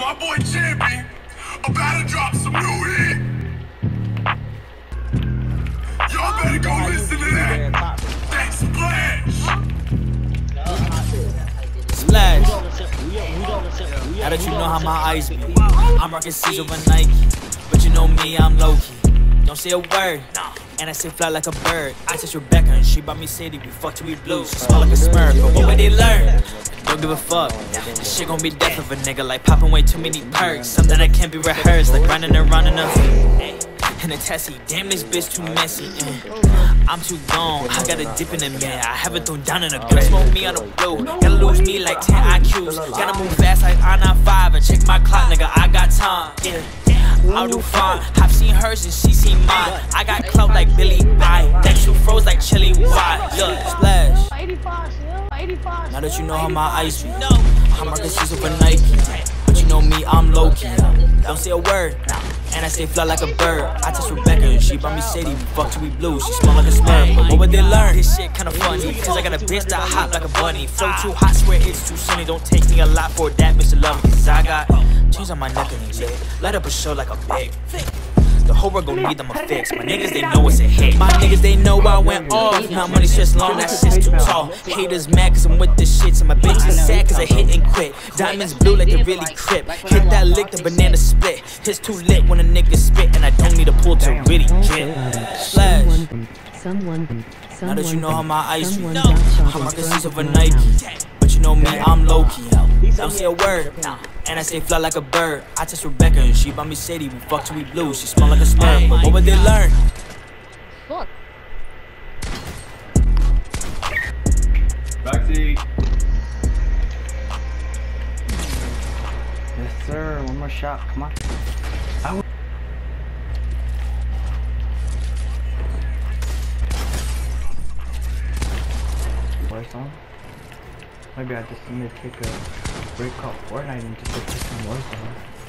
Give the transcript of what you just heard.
My boy Champion about to drop some new heat. Y'all better go listen to that. Thanks, Splash. Splash. Now that you know how my eyes be, I'm rocking Caesar with Nike. But you know me, I'm low key. Don't say a word. And I say fly like a bird. I said Rebecca and she bought me city. We fucked till we blue. She smell like a smurf. But what would they learn? Don't give a fuck. This shit gon' be death of a nigga. Like popping way too many perks. Something that can't be rehearsed. Like running and running up. In a tessie, damn this bitch too messy. eh. I'm too gone, I gotta dip in the man. I haven't thrown down in a bit. Smoke me on the blue, gotta lose me like 10 IQs. Gotta move fast like I-95 and check my clock, nigga. I got time. Yeah. I'll do fine. I've seen hers and she seen mine. I got clout like Billy I. Now that you know how my ice be, I'm rocking Caesar for Nike. But you know me, I'm low key. Don't say a word. And I say fly like a bird. I touch Rebecca and she brought me shady. We fuck till we blue. She smell like a smurf. But what would they learn? This shit kinda funny. Cause I got a bitch that hot like a bunny. Flow too hot, swear it's too sunny. Don't take me a lot for that, Mr. Love. Cause I got chains on my neck and lit. Light up a show like a big. The whole world gon' need them a fix. My niggas, they know it's a hit. My niggas, they know I went off. Now money stress long, that shit's too tall. Haters mad cause I'm with the shits. And my bitch is sad cause I hit and quit. Diamonds blue like they really crip. Hit that lick, the banana split. It's too lit when a nigga spit. And I don't need a pull to really get. Slash. Someone, someone, Now that you know how my ice be, someone I'm got shot rocking and Caesar for burned Nike. Down. But you know me, I'm low key. Don't say a word. And I say fly like a bird. I touch Rebecca and she bought me Sadie. We fuck till we blue. She smell like a smurf. But oh what would they learn? Fuck. Backseat. Yes, sir. One more shot. Come on. I w- Warzone? Maybe I just need to take a break off Fortnite and just play some Warzone.